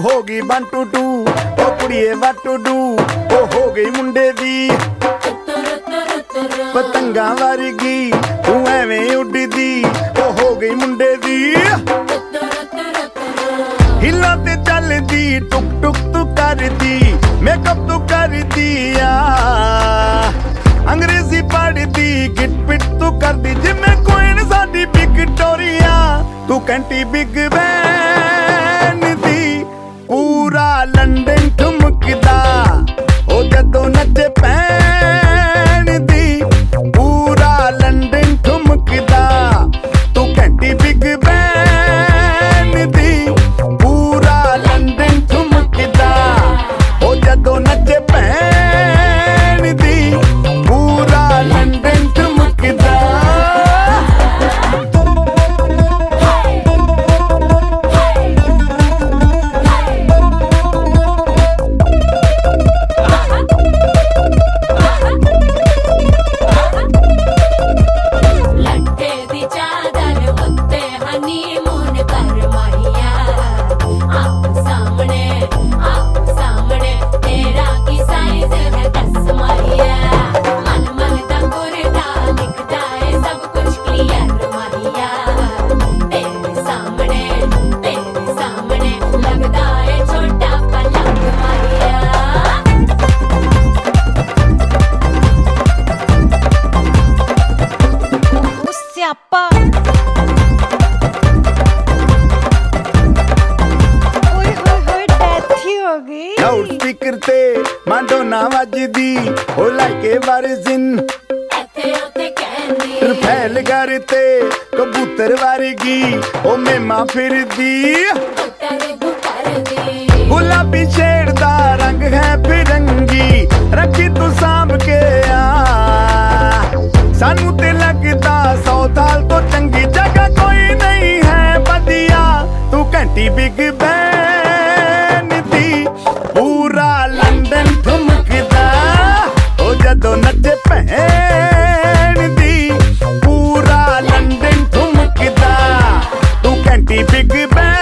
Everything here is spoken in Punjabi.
ਗਈ 1 ਟੂ 2 ਉਹ ਕੁੜੀਏ ਵਾਟ ਟੂ ਡੂ, ਉਹ ਹੋ ਗਈ ਮੁੰਡੇ ਦੀ। ਪਤੰਗਾਂ ਵਰਗੀ, ਤੂੰ ਐਵੇਂ ਉੱਡਦੀ, ਉਹ ਹੋ ਗਈ ਮੁੰਡੇ ਦੀ। ਹਿੱਲਾ ਤੇ ਚੱਲਦੀ, ਟੁਕ ਟੁਕ ਤੂੰ ਕਰਦੀ ਮੇਕਅਪ ਤੂੰ ਕਰਦੀ ਆ। ਅੰਗਰੇਜ਼ੀ ਪੜਦੀ ਗਿਟ ਪਿਟ ਤੂੰ ਕਰਦੀ, ਜਿਵੇਂ ਕੋਇਨ ਸਾਡੀ ਵਿਕਟੋਰੀਆ ਤੂੰ ਕੈਂਟੀ ਬਿਗ ਬੈਨ ਦੀ ਪੂਰਾ ਲੰਡਨ ਠੁਮਕਦਾ। ਉਹ ਜਦੋਂ ਨੱਚੇ ਪੈ ਸਿਆਪਾ ਓਏ ਹੋਏ ਹੋਏ ਡੈਥ ਹੀ ਹੋ ਗਈ। ਲਾਊਡ ਸਪੀਕਰ ਤੇ ਮਾਡੋਨਾ ਵੱਜਦੀ ਉਹ ਲਾਈਕੇ ਵਾਰਿਜ਼ਨ। ਇੱਥੇ ਉੱਥੇ ਕਹਿੰਦੀ। ਰਫੈਲ ਘਰ ਤੇ ਕਬੂਤਰ ਵਰਗੀ ਉਹ ਮੇਮਾ ਫਿਰਦੀ। ਗੁਲਾਬੀ ਸ਼ੇਡ ਦਾ ਰੰਗ ਹੈ ਫਿਰੰਗੀ ਰੱਖੀ ਤੂੰ ਤੂੰ ਬਿਗ ਬੈਨ ਦੀ ਪੂਰਾ ਲੰਡਨ ਠੁਮਕਦਾ। ਉਹ ਜਦੋਂ ਨੱਚੇ ਭੈਣ ਦੀ ਪੂਰਾ ਲੰਡਨ ਠੁਮਕਦਾ। ਤੂੰ ਘੰਟੀ ਬਿਗ ਬੈਨ